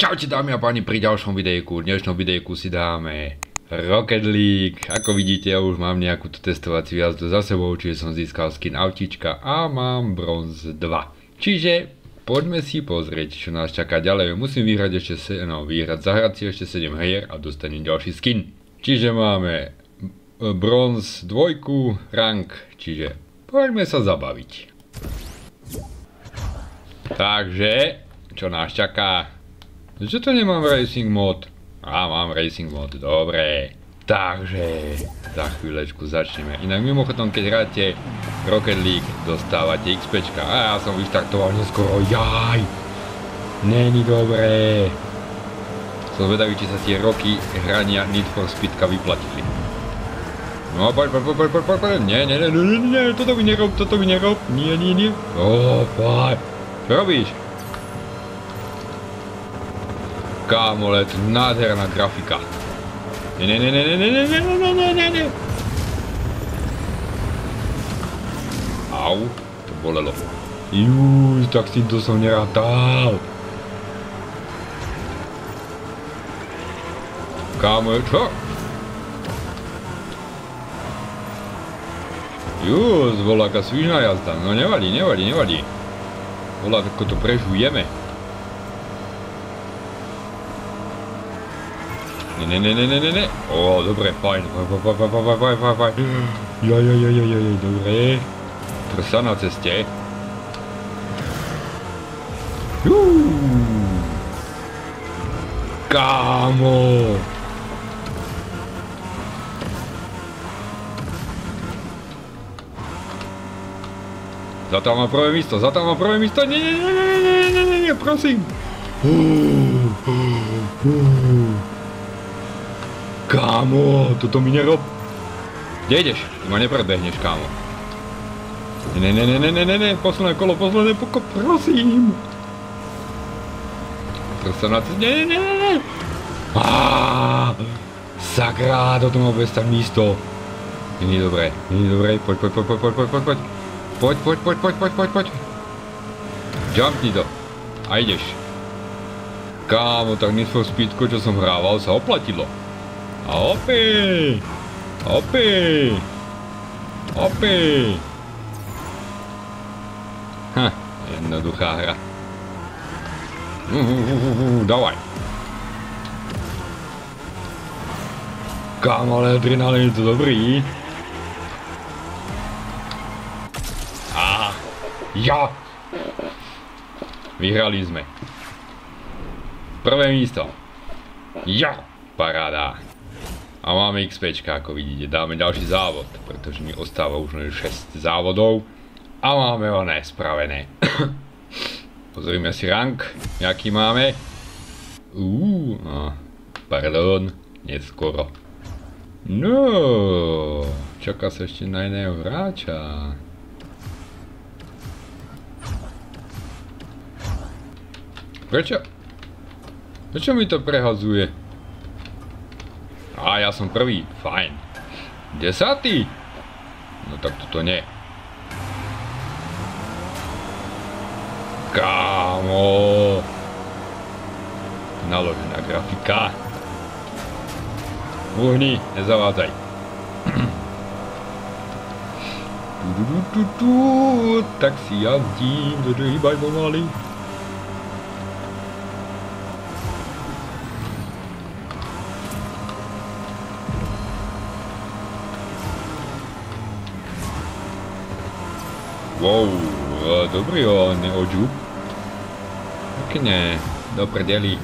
Čaute dámy a páni pri ďalšom videjku. V dnešnom videjku si dáme Rocket League. Ako vidíte, ja už mám nejakú testovací jazdu za sebou, čiže som získal skin autička a mám bronz 2. Čiže poďme si pozrieť, čo nás čaká ďalej. Musím vyhrať ešte, no, vyhrať, zahrať si ešte 7 hier a dostanem ďalší skin. Čiže máme e, bronz 2, rank, čiže poďme sa zabaviť. Takže, čo nás čaká? Že to nemám racing mod? Á, mám racing mod, dobre. Takže, za chvíľečku začneme. Inak mimochodom, keď hráte Rocket League, dostávate XPčka. A ja som vyštartoval neskoro, jaj! Není dobré. Som zvedavý, či sa tie roky hrania Need for Speedka vyplatili. No poď, poď, poď, poď, poď, poď, poď, nie, nie, nie, nie, nie, toto mi nerob, toto mi nerob, nie, nie, nie. O, poď. Čo robíš? Kámo, to nádherná grafika. Ne, ne, ne, ne, ne, ne, ne, ne, ne, ne, ne, ne. Au, to bolelo. Juj, tak s týmto som nerátal. Kámo, čo? Júz, bola aká svižná jazda. No nevadí, nevadí, nevadí. Bola, ako to prežujeme. Ne, ne, ne, ne, ne, ne. O, dobre, fajn. Fajn, fajn, fajn, fajn, fajn, fajn, fajn. Ja, ja, ja, ja, ja, dobre. Prsa na ceste. Juuu. Kámo. Mám prvé místo, mám prvé místo. Nie, nie, nie, nie, nie, nie, nie, nie, prosím. Kámo, toto mi nerob. Kde ideš? Ty ma nepredbehneš, kámo. Ne, ne, ne, ne, ne, ne, ne, posledné kolo, posledné poko, prosím. Proste na cez... Ne, ne, ne, ne. Aaaa, sakra, toto má bez tak místo. Není dobré, není dobré, poď, poď, poď, poď, poď, poď, poď, poď. Poď, poď, poď, poď, poď, poď, poď. Jumpni to. A ideš. Kámo, tak Need for Speedko, čo som hrával, sa oplatilo. A opi! Opi! Opi! Ha, jednoduchá hra. Uh, uh, uh, uh, davaj. Kámo, ale adrenalin je to dobrý. Ja! Vyhrali sme. Prvé místo. Ja! Paráda. A máme XP, ako vidíte. Dáme ďalší závod, pretože mi ostáva už len 6 závodov. A máme oné spravené. Pozrime si rank, jaký máme. Uuu, no, pardon, neskoro. No, čaká sa ešte na iného hráča. Prečo? Prečo mi to prehazuje? A ja som prvý, fajn. Desatý? No tak toto nie. Kámo. Naložená grafika. Uhni, nezavádzaj. tak si jazdím, hýbaj pomaly. Wow, dobrý ho neodžup. Pekne, do prdeli.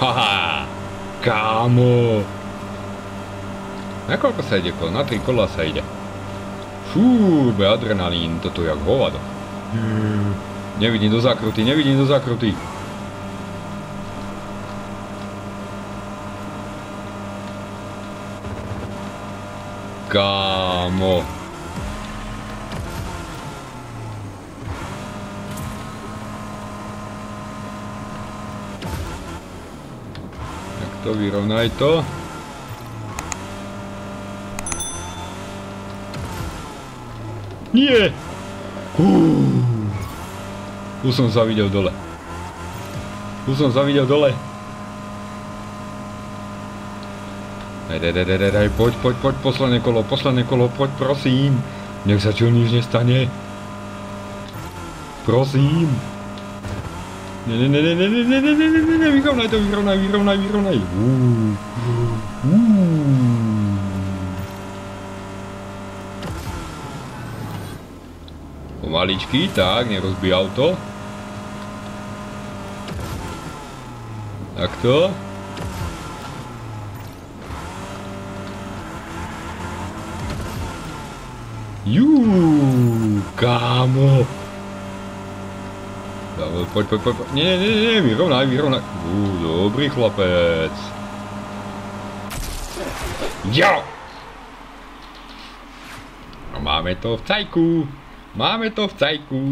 Haha, kámo. Na koľko sa ide kolo? Na 3 kola sa ide. Fú, be adrenalín, toto jak hovado. Nevidím do zakruty, nevidím do zakruty. Kámo. Tak to vyrovnaj to. Nie! Uuu. Už som sa videl dole. Už som sa videl dole. Daj, daj, daj, daj, daj, poď, poď, poď, posledné kolo, posledné kolo, poď, prosím. Nech sa čo nič nestane. Prosím. Ne, ne, ne, ne, ne, ne, ne, ne, ne, ne, ne, ne, vyrovnaj to, vyrovnaj, vyrovnaj, vyrovnaj. Uuu. Uuu. Pomaličky, tak, nerozbij auto. Takto. Juuu, kámo. Dávaj, poď, poď, poď, poď. Nie, nie, nie, vyrovnaj, vyrovnaj. Uuu, dobrý chlapec. Jo! No máme to v cajku. Máme to v cajku,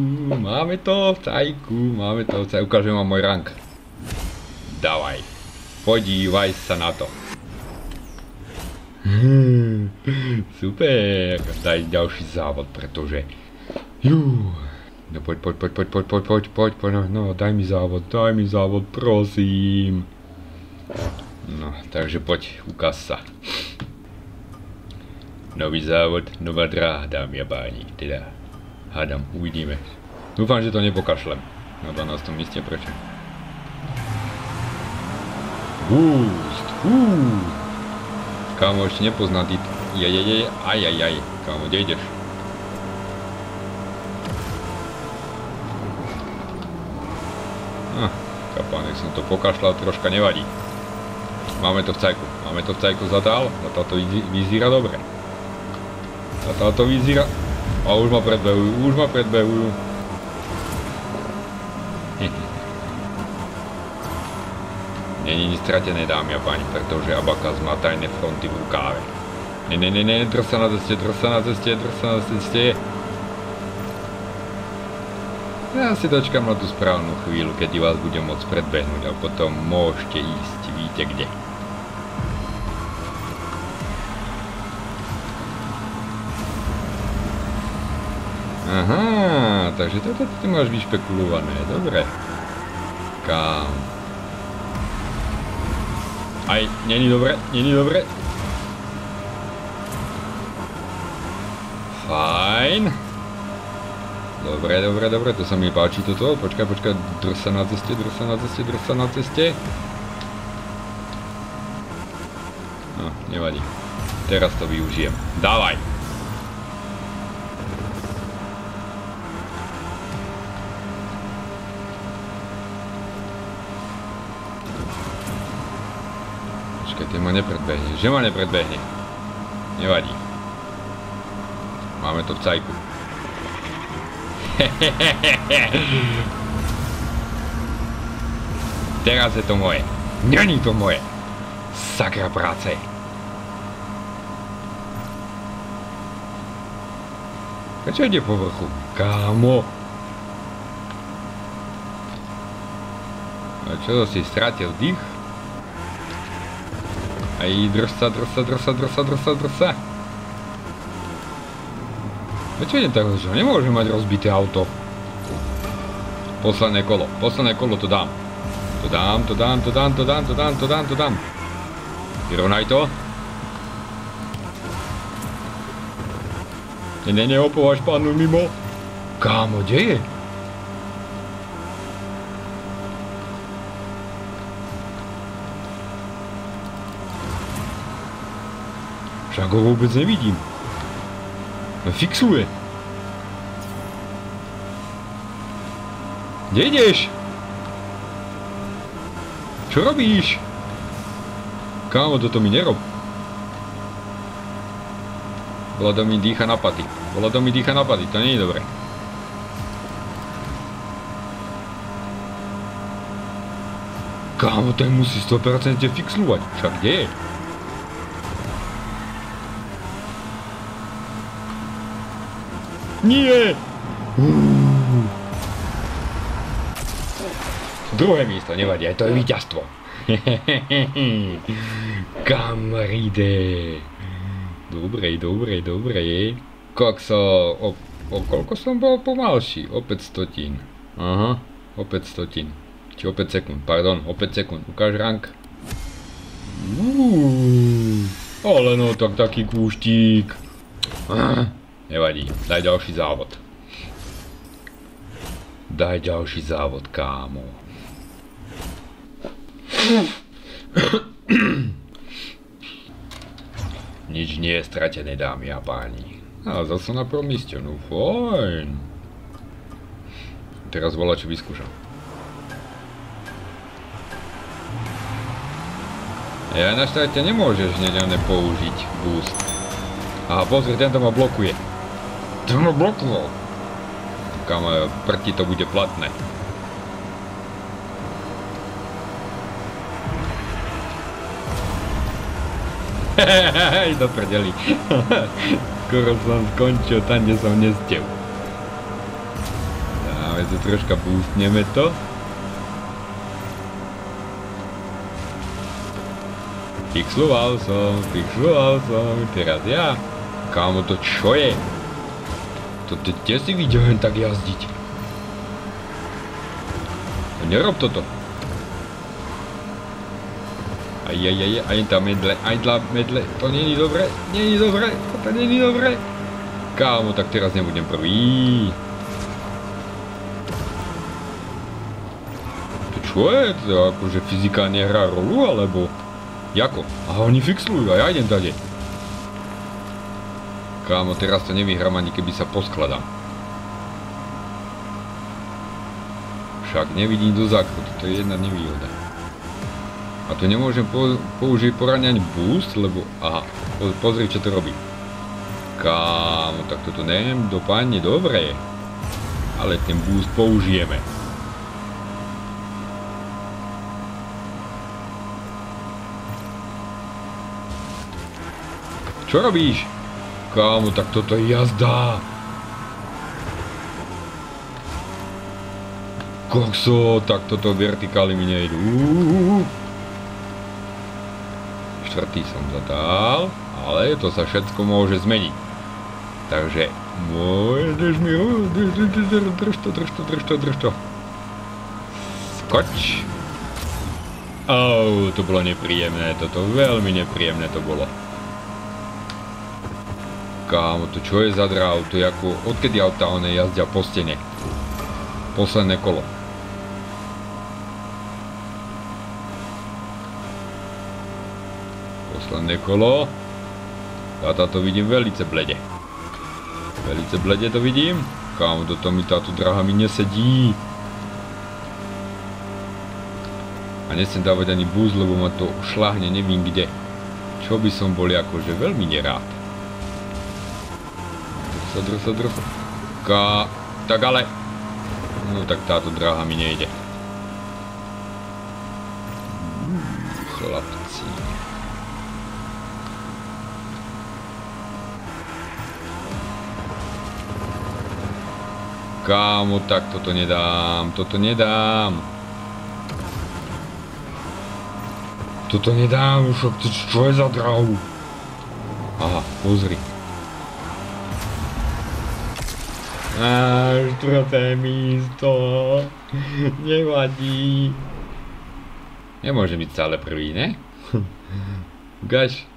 máme to v cajku, máme to v cajku. Ukážem vám môj rank. Dávaj. Podívaj sa na to. Hmm, super, daj ďalší závod, pretože... Jú, no poď, poď, poď, poď, poď, poď, poď, poď, poď, no, no, daj mi závod, daj mi závod, prosím. No, takže poď, ukáž sa. Nový závod, nová dráha, dámy a páni, teda, hádam, uvidíme. Dúfam, že to nepokašlem. Na 12. mieste, prečo? Boost, boost. Kámo, ešte nepozná ty... Jejejej, ajajaj. Kámo, kde ideš? Ah, kapán, nech som to pokašľal, troška nevadí. Máme to v cajku, máme to v cajku zadal, zatiaľ to vyzíra dobre. Zatiaľ to vyzíra... A už ma predbehujú, už ma predbehujú. Není nič stratené, dámy a páni, pretože Abakaz má tajné fronty v rukáve. Ne, ne, ne, ne, drž sa na ceste, drž sa na ceste, drž sa na ceste. Ja si dočkam na tú správnu chvíľu, keď vás budem môcť predbehnúť a potom môžete ísť, víte kde. Aha, takže toto ty máš vyšpekulované, dobre. Kam? Aj, není dobre, není dobre. Fajn. Dobre, dobre, dobre, to sa mi páči toto. Počkaj, počkaj, drž sa na ceste, drž sa na ceste, drž sa na ceste. No, nevadí. Teraz to využijem. Dávaj. Počkaj, ten ma nepredbehne. Že ma nepredbehne? Nevadí. Máme to v cajku. Teraz je to moje. Není to moje. Sakra práce. Prečo ide po vrchu? Kámo. A čo si stratil dých? Aj drsa, drsa, drsa, drsa, drsa, drsa. Prečo idem tak, že nemôžem mať rozbité auto? Posledné kolo, posledné kolo to dám. To dám, to dám, to dám, to dám, to dám, to dám, to dám. Vyrovnaj to. Ne, ne, neopováš pánu mimo. Kámo, kde je? Však ho vôbec nevidím. Fixuje. Kde ideš? Čo robíš? Kámo, toto mi nerob. Vlado mi dýcha na paty. Vlado mi dýcha na paty, to nie je dobré. Kámo, ten musí 100% fixlovať. Však kde je? Nie! Druhé miesto, nevadí, aj to je víťazstvo. Kamaride. Dobre, dobre, dobre. Kokso, o, o koľko som bol pomalší? O 5 stotín. Aha, o 5 stotín. Či o 5 sekúnd, pardon, o 5 sekúnd. Ukáž rank. Uuu, ale no tak taký kúštík. Ah, nevadí, daj ďalší závod. Daj ďalší závod, kámo. Nič nie je stratené, dámy a páni. A zase na prvom míste, no fajn. Teraz volá, čo vyskúšam. Ja na štarte nemôžeš hneď použiť boost. Aha, pozri, tento ma blokuje. To ma blokoval. Kam prti to bude platné. Hej, do prdeli. Skoro som skončil tam, kde som nestiel. Dáme tu troška boostneme to. Fixoval som, fixoval som, teraz ja. Kámo, to čo je? To kde si videl len tak jazdiť? Nerob toto. Aj, aj, aj, aj tá medle, aj tá medle, to není dobre, není dobre, to není dobre. Kámo, tak teraz nebudem prvý. To čo je? To akože fyzika nehrá rolu, alebo? Jako? A oni fixujú a ja idem tady. Kámo, teraz to nevyhrám ani keby sa poskladám. Však nevidím do zákrutu, to je jedna nevýhoda. A tu nemôžem po, použiť poraňať boost, lebo... Aha, po, pozri, čo to robí. Kámo, tak toto neviem, dopadne dobre. Ale ten boost použijeme. Čo robíš? Kámo, tak toto je jazda. Kokso, tak toto vertikály mi nejdu štvrtý som zadal, ale to sa všetko môže zmeniť. Takže, môj, drž mi drž, drž, drž, drž to, drž to, drž to, drž to. Skoč. Oh, to bolo nepríjemné, toto veľmi nepríjemné to bolo. Kámo, to čo je za dráv, to ako, odkedy auta one jazdia po stene. Posledné kolo. posledné kolo. A táto vidím velice blede. Velice blede to vidím. Kámo, toto mi táto draha mi nesedí. A nechcem dávať ani boost, lebo ma to šlahne nevím kde. Čo by som bol akože veľmi nerád. Drsa, drsa. Ká... Tak ale... No tak táto dráha mi nejde. Chlapci. Kámo, tak toto nedám, toto nedám. Toto nedám, však to čo je za drahu? Aha, pozri. Á, štvrté místo. Nevadí. Nemôže byť stále prvý, ne? Gaš.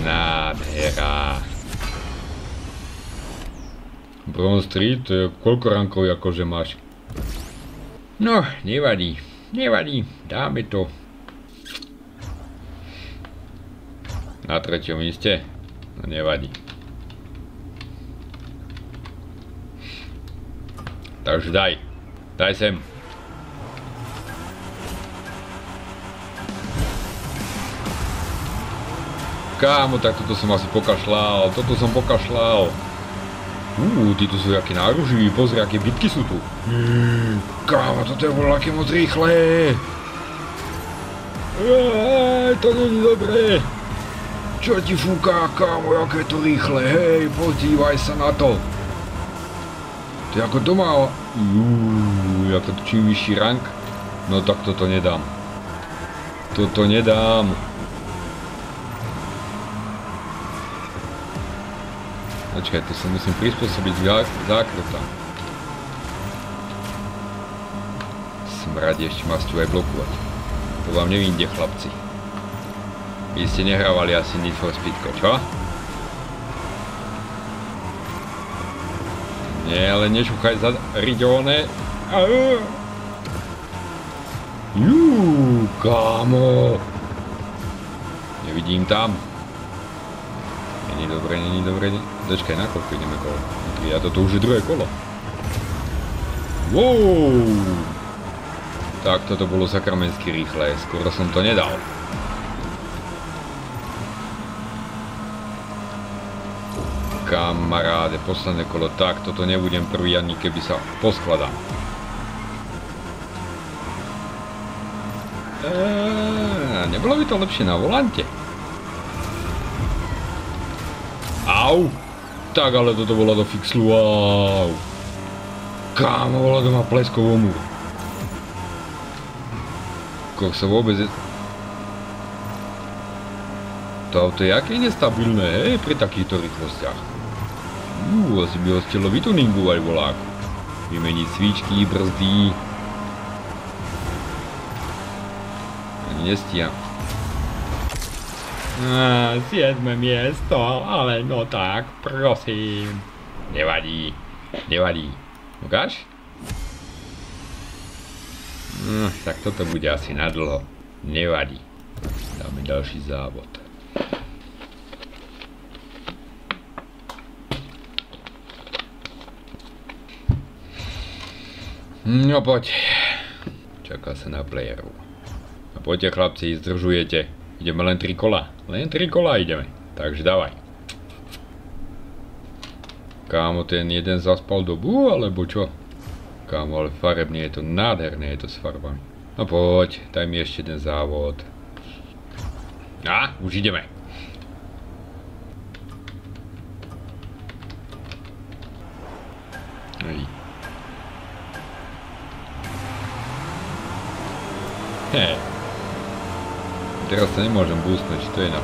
Nádhera. Bronze 3, to je koľko rankov akože máš? No, nevadí, nevadí, dáme to. Na treťom míste? No nevadí. Takže daj, daj sem. Kámo, tak toto som asi pokašľal, toto som pokašľal. Uuu, títo sú jakí náruživí, pozri, aké bitky sú tu. Hmm, kámo, toto je bolo aké moc rýchle. Eee, to není dobré. Čo ti fúka, kámo, aké to rýchle, hej, podívaj sa na to. To je ako doma, ako to čím vyšší rank, no tak toto nedám. Toto nedám. Počkaj, to sa musím prispôsobiť zá- zákrutom. Smradi ešte ma aj blokovať. To vám nevíde, chlapci. Vy ste nehrávali asi Need for Speedko, čo? Nie, ale nešúchaj za riďone. Jú, kámo. Nevidím tam. Není dobre, není dobre. Dočkaj, na koľko ideme kolo? A toto už je druhé kolo. Wow. Tak toto bolo sakramensky rýchle, skoro som to nedal. Kamaráde, posledné kolo, tak toto nebudem prvý ani keby sa poskladám. Eee, nebolo by to lepšie na volante? Au! Tak ale toto bola do fixlu, wow! Kámo, bola doma pleskovú múru. Koch sa vôbec... To auto je aké nestabilné, hej, pri takýchto rýchlostiach. Uuu, asi by ho stelo vytuningovať voláku. Vymeniť svíčky, brzdy. Ani nestíham. Á, siedme miesto, ale no tak, prosím. Nevadí, nevadí. Ukáž? No, tak toto bude asi nadlho. Nevadí. Dáme ďalší závod. No poď. Čaká sa na playerov. A poďte chlapci, zdržujete. Ideme len 3 kola. Len 3 kola ideme. Takže dávaj. Kámo, ten jeden zaspal dobu, alebo čo? Kámo, ale farebne je to nádherné, je to s farbami. No poď, daj mi ešte jeden závod. A, už ideme. Hej. Hej. Teraz sa nemôžem boostnúť, či to je na...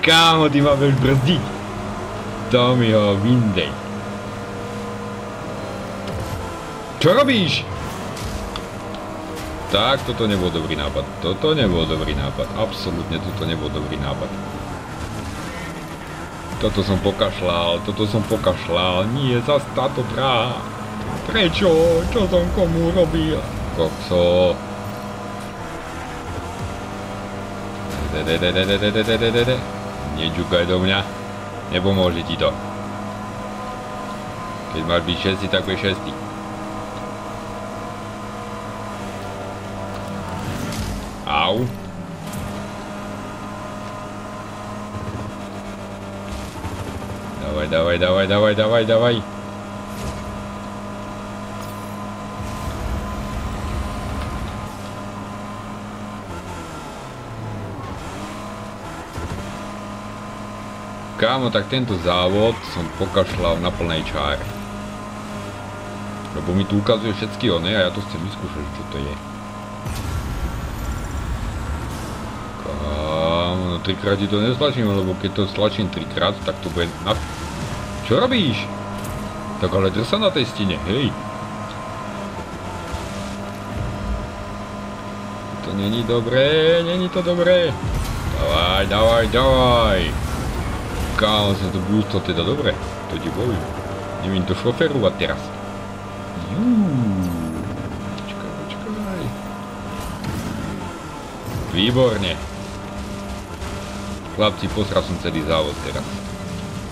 Kámo, ty ma budeš brzdiť. To mi ho vyndej. Čo robíš? Tak, toto nebol dobrý nápad. Toto nebol dobrý nápad. Absolútne toto nebol dobrý nápad. Toto som pokašľal, toto som pokašľal, nie, zas táto dráha. Prečo? Čo som komu robil? Kokso. Neďukaj do mňa. Nepomôže ti to. Keď máš byť šestý, tak bude šestý. Au. Давай, давай, давай, давай, давай, давай. Kámo, tak tento závod som pokašľal na plnej čáre. Lebo mi tu ukazuje všetky one a ja to chcem vyskúšať, čo to je. Kámo, no trikrát ti to neslačím, lebo keď to stlačím trikrát, tak to bude na... čo robíš? Tak ale drž sa na tej stine, hej. To není dobré, není to dobré. Davaj, davaj, davaj. Kámo, som to boostol teda dobre. To ti poviem. Neviem to šoferovať teraz. Juuu. Počkaj, počkaj. Výborne. Chlapci, posral som celý závod teraz.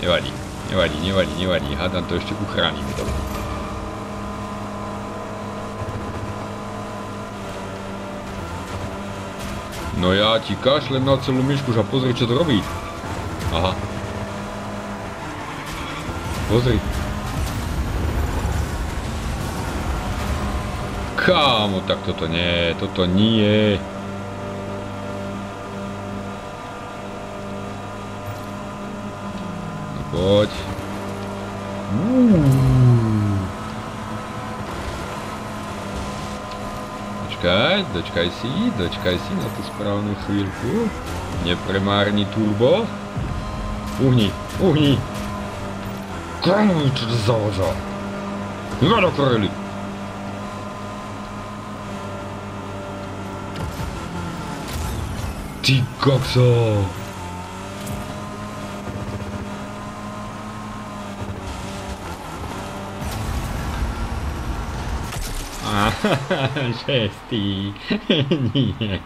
Nevadí, nevadí, nevadí, nevadí. Hádam to ešte uchránime dobre. No ja ti kašlem na celú myšku a pozri čo to robí. Aha. Pozri. Kámo, tak toto nie, toto nie. Poď. Uuu. Dočkaj, dočkaj si, dočkaj si na tú správnu chvíľku. Nepremárni turbo. Uhni, uhni. Komu čo to? No do korely. Ty kokso. šestý. Nie.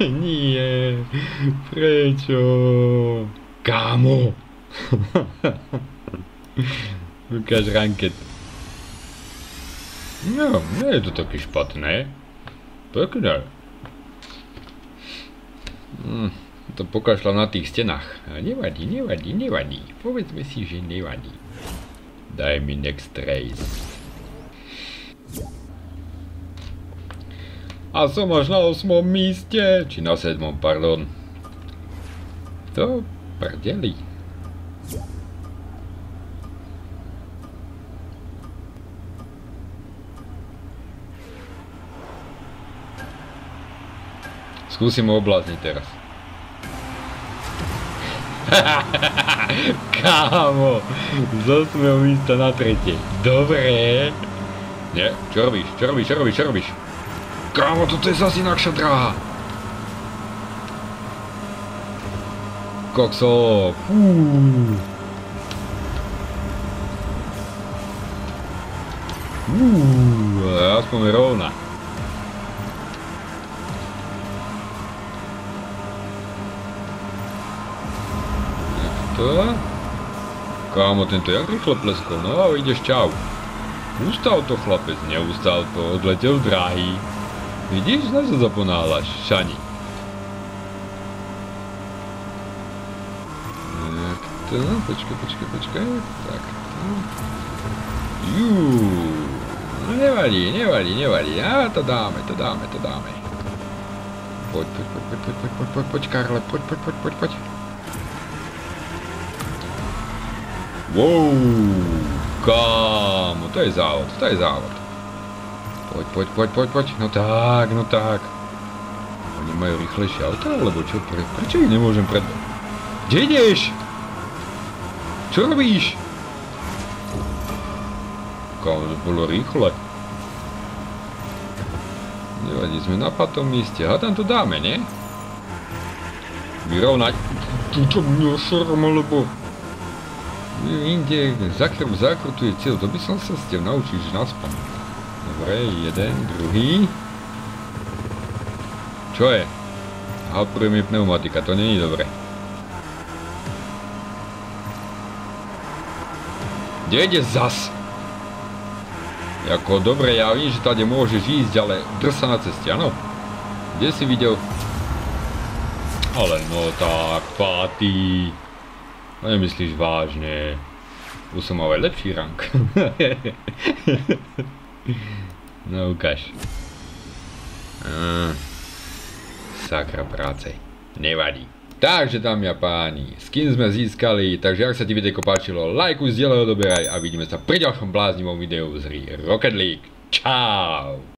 Nie. Prečo? Kámo. Ukáž ranket. No, nie je to také špatné. Pekné. Hm, to pokašľam na tých stenách. Nevadí, nevadí, nevadí. Povedzme si, že nevadí. Daj mi next race. A som až na 8. míste, či na 7. pardon. To prdeli. Skúsim ho oblázniť teraz. Kámo, z 8. místa na tretie. Dobre. Nie, čo robíš, čo robíš, čo robíš, čo robíš? Kámo, toto je zase inakšia dráha. Kokso, fúúú. Uuu, aspoň je rovná. to? Kámo, tento jak rýchlo pleskol, no ideš čau. Ustal to chlapec, neustal to, odletel drahý. Widzisz, znowu zapomniałaś, Szani. Jak to? Poczekaj, poczekaj, poczekaj. Tak, to. Juu. No nie wali, nie wali, nie wali. A, to damy, to damy, to damy. Chodź, chodź, chodź, chodź, chodź, chodź, chodź, chodź, Karle, chodź, chodź, chodź, chodź, chodź. Wow, kamo, to je zavod, to je zavod. Poď, poď, poď, poď, poď, no tak, no tak. Oni majú rýchlejšie auta, alebo čo? Pre, prečo ich nemôžem pred... Kde ideš? Čo robíš? Kámo, to bolo rýchle. Nevadí, sme na patom mieste. A tam to dáme, nie? Vyrovnať. Tuto mňa šarm, lebo inde zakrv zakrutuje cieľ, to by som sa ste naučil, že naspaň. Dobre, jeden, druhý. Čo je? Halpuje mi pneumatika, to není dobre. Kde ide zas? Jako dobre, ja vím, že tady môžeš ísť, ale drsa na ceste, áno? Kde si videl? Ale no tak, Pátý. No nemyslíš vážne. Už som mal aj lepší rank. no ukáž. Sakra práce. Nevadí. Takže dámy a páni, skin sme získali, takže ak sa ti videjko páčilo, lajkuj, zdieľaj, odoberaj a vidíme sa pri ďalšom bláznivom videu z hry Rocket League. Čau!